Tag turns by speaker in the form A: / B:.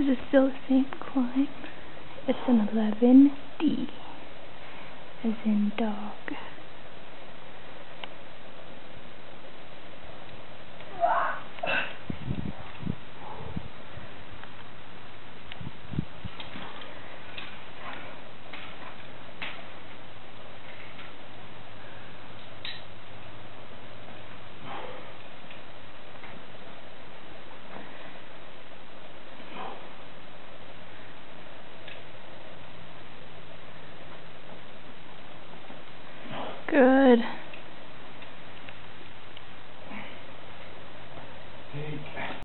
A: This is still the same climb. It's an 11D, as in dog. Good.